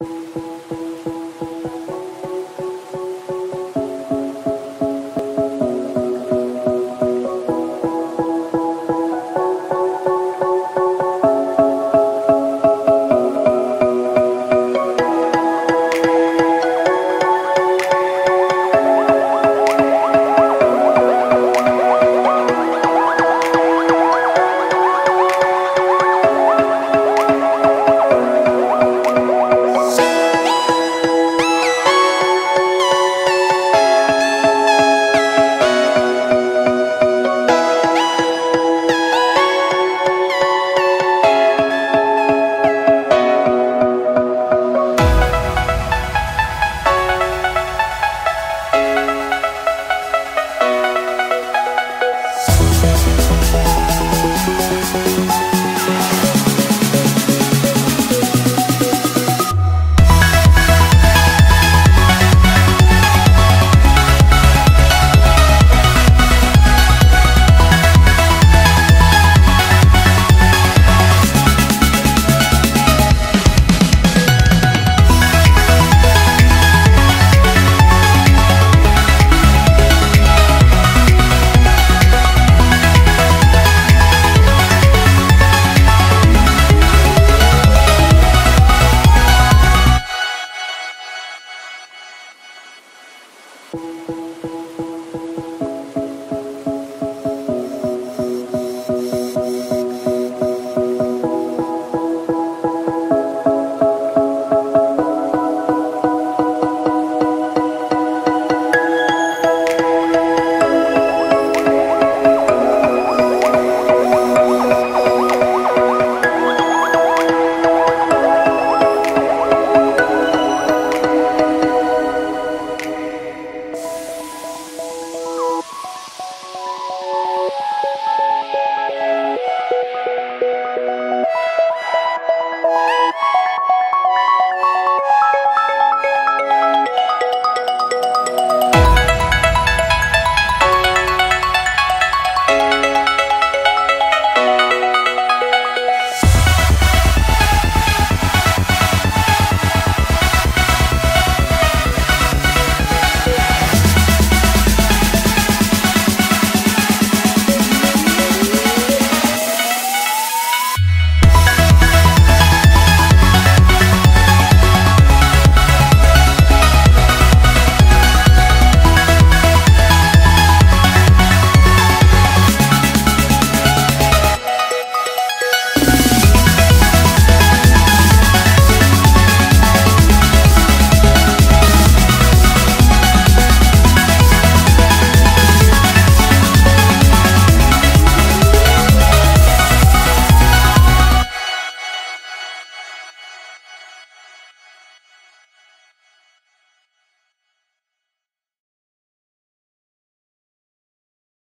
you